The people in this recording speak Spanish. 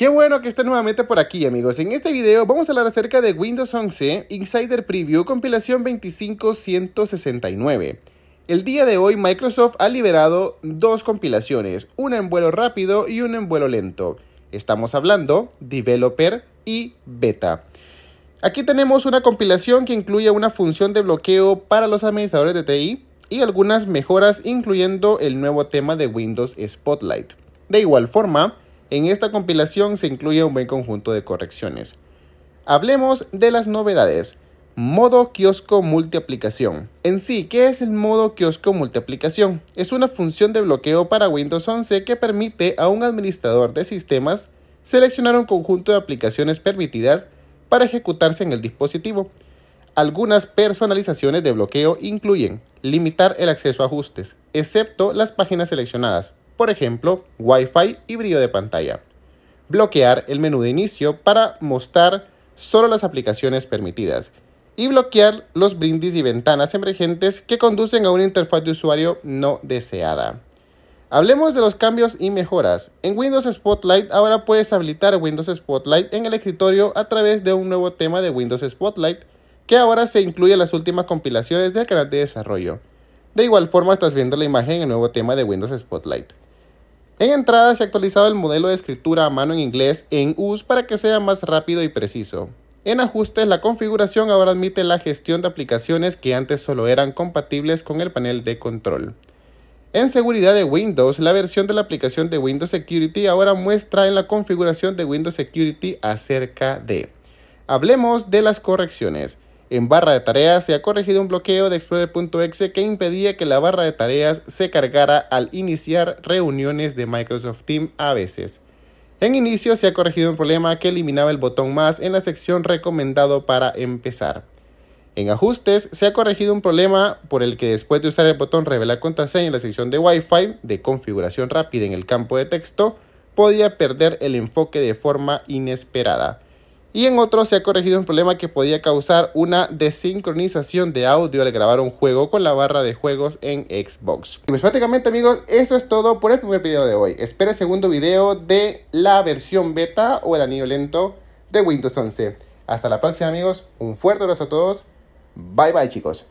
Qué bueno que estén nuevamente por aquí amigos. En este video vamos a hablar acerca de Windows 11 Insider Preview compilación 25169. El día de hoy Microsoft ha liberado dos compilaciones, una en vuelo rápido y una en vuelo lento. Estamos hablando Developer y Beta. Aquí tenemos una compilación que incluye una función de bloqueo para los administradores de TI y algunas mejoras incluyendo el nuevo tema de Windows Spotlight. De igual forma, en esta compilación se incluye un buen conjunto de correcciones. Hablemos de las novedades. Modo kiosco multiaplicación. En sí, ¿qué es el modo kiosco multiaplicación? Es una función de bloqueo para Windows 11 que permite a un administrador de sistemas seleccionar un conjunto de aplicaciones permitidas para ejecutarse en el dispositivo. Algunas personalizaciones de bloqueo incluyen limitar el acceso a ajustes, excepto las páginas seleccionadas, por ejemplo, Wi-Fi y brillo de pantalla. Bloquear el menú de inicio para mostrar solo las aplicaciones permitidas. Y bloquear los brindis y ventanas emergentes que conducen a una interfaz de usuario no deseada. Hablemos de los cambios y mejoras. En Windows Spotlight ahora puedes habilitar Windows Spotlight en el escritorio a través de un nuevo tema de Windows Spotlight que ahora se incluye en las últimas compilaciones del canal de desarrollo. De igual forma estás viendo la imagen en el nuevo tema de Windows Spotlight. En entrada se ha actualizado el modelo de escritura a mano en inglés en US para que sea más rápido y preciso. En ajustes, la configuración ahora admite la gestión de aplicaciones que antes solo eran compatibles con el panel de control. En seguridad de Windows, la versión de la aplicación de Windows Security ahora muestra en la configuración de Windows Security acerca de. Hablemos de las correcciones. En barra de tareas se ha corregido un bloqueo de Explorer.exe que impedía que la barra de tareas se cargara al iniciar reuniones de Microsoft Teams a veces. En inicio se ha corregido un problema que eliminaba el botón más en la sección recomendado para empezar. En ajustes se ha corregido un problema por el que después de usar el botón revelar contraseña en la sección de Wi-Fi de configuración rápida en el campo de texto, podía perder el enfoque de forma inesperada y en otro se ha corregido un problema que podía causar una desincronización de audio al grabar un juego con la barra de juegos en Xbox. Y pues prácticamente amigos, eso es todo por el primer video de hoy. Espera el segundo video de la versión beta o el anillo lento de Windows 11. Hasta la próxima amigos, un fuerte abrazo a todos. Bye bye chicos.